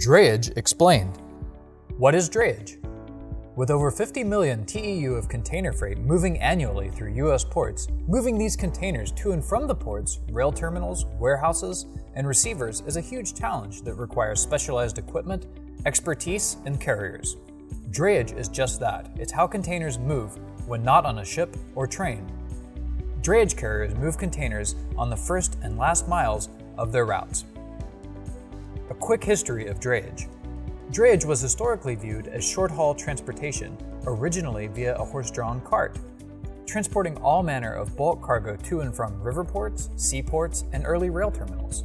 Drayage explained. What is drayage? With over 50 million TEU of container freight moving annually through US ports, moving these containers to and from the ports, rail terminals, warehouses, and receivers is a huge challenge that requires specialized equipment, expertise, and carriers. Drayage is just that it's how containers move when not on a ship or train. Drayage carriers move containers on the first and last miles of their routes. A quick history of drayage. Drayage was historically viewed as short haul transportation, originally via a horse drawn cart, transporting all manner of bulk cargo to and from river ports, seaports, and early rail terminals.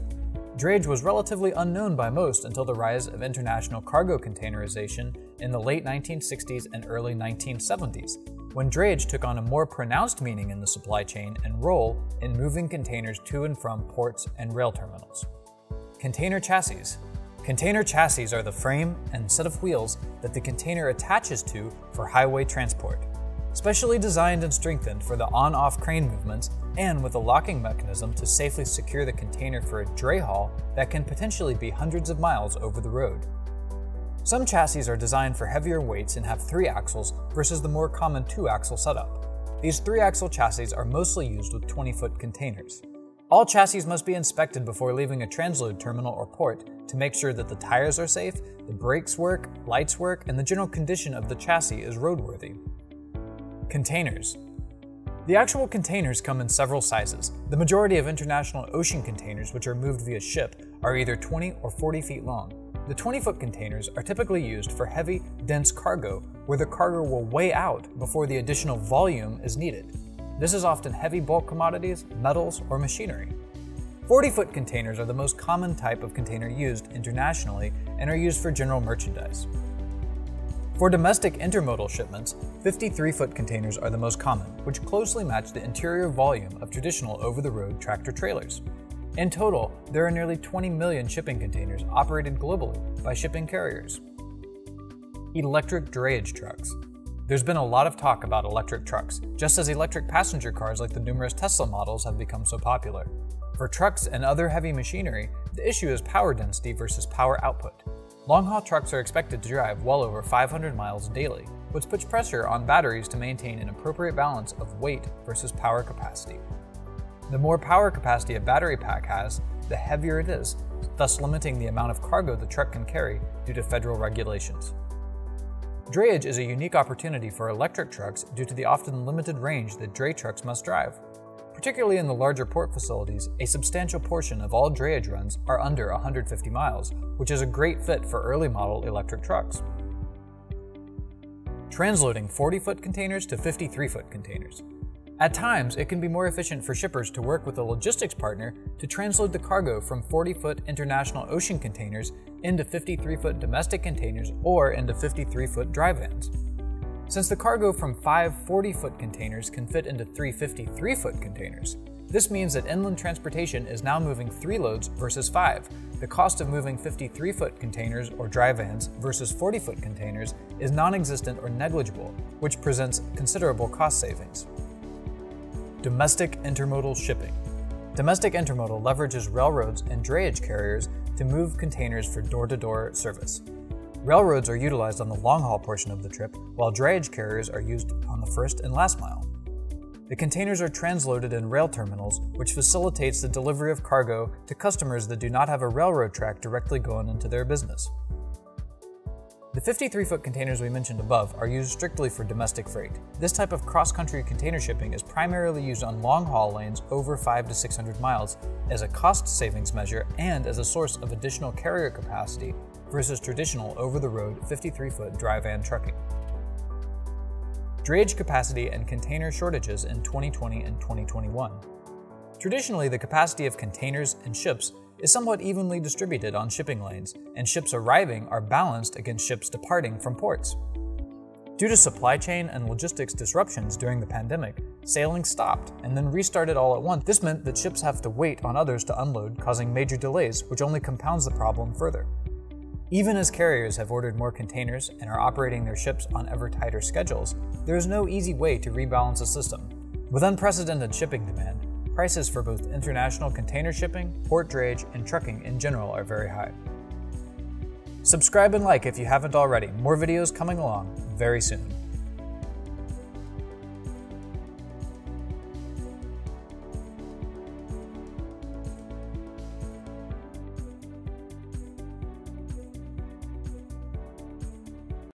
Drayage was relatively unknown by most until the rise of international cargo containerization in the late 1960s and early 1970s, when drayage took on a more pronounced meaning in the supply chain and role in moving containers to and from ports and rail terminals. Container chassis. Container chassis are the frame and set of wheels that the container attaches to for highway transport. Specially designed and strengthened for the on off crane movements, and with a locking mechanism to safely secure the container for a dray haul that can potentially be hundreds of miles over the road. Some chassis are designed for heavier weights and have three axles versus the more common two axle setup. These three axle chassis are mostly used with 20 foot containers. All chassis must be inspected before leaving a transload terminal or port to make sure that the tires are safe, the brakes work, lights work, and the general condition of the chassis is roadworthy. Containers. The actual containers come in several sizes. The majority of international ocean containers, which are moved via ship, are either 20 or 40 feet long. The 20 foot containers are typically used for heavy, dense cargo where the cargo will weigh out before the additional volume is needed. This is often heavy bulk commodities, metals, or machinery. 40 foot containers are the most common type of container used internationally and are used for general merchandise. For domestic intermodal shipments, 53 foot containers are the most common, which closely match the interior volume of traditional over the road tractor trailers. In total, there are nearly 20 million shipping containers operated globally by shipping carriers. Electric drayage trucks. There's been a lot of talk about electric trucks, just as electric passenger cars like the numerous Tesla models have become so popular. For trucks and other heavy machinery, the issue is power density versus power output. Long haul trucks are expected to drive well over 500 miles daily, which puts pressure on batteries to maintain an appropriate balance of weight versus power capacity. The more power capacity a battery pack has, the heavier it is, thus limiting the amount of cargo the truck can carry due to federal regulations. Drayage is a unique opportunity for electric trucks due to the often limited range that dray trucks must drive. Particularly in the larger port facilities, a substantial portion of all drayage runs are under 150 miles, which is a great fit for early model electric trucks. Transloading 40 foot containers to 53 foot containers. At times, it can be more efficient for shippers to work with a logistics partner to transload the cargo from 40 foot international ocean containers into 53 foot domestic containers or into 53 foot dry vans. Since the cargo from five 40 foot containers can fit into three 53 foot containers, this means that inland transportation is now moving three loads versus five. The cost of moving 53 foot containers or dry vans versus 40 foot containers is non existent or negligible, which presents considerable cost savings. Domestic intermodal shipping. Domestic intermodal leverages railroads and drayage carriers to move containers for door to door service. Railroads are utilized on the long haul portion of the trip, while drayage carriers are used on the first and last mile. The containers are transloaded in rail terminals, which facilitates the delivery of cargo to customers that do not have a railroad track directly going into their business. The 53 foot containers we mentioned above are used strictly for domestic freight. This type of cross country container shipping is primarily used on long haul lanes over 5 to 600 miles as a cost savings measure and as a source of additional carrier capacity versus traditional over the road 53 foot dry van trucking. Drayage capacity and container shortages in 2020 and 2021. Traditionally, the capacity of containers and ships is somewhat evenly distributed on shipping lanes, and ships arriving are balanced against ships departing from ports. Due to supply chain and logistics disruptions during the pandemic, sailing stopped and then restarted all at once. This meant that ships have to wait on others to unload, causing major delays, which only compounds the problem further. Even as carriers have ordered more containers and are operating their ships on ever tighter schedules, there is no easy way to rebalance the system. With unprecedented shipping demand, prices for both international container shipping, port drayage, and trucking in general are very high. Subscribe and like if you haven't already. More videos coming along very soon.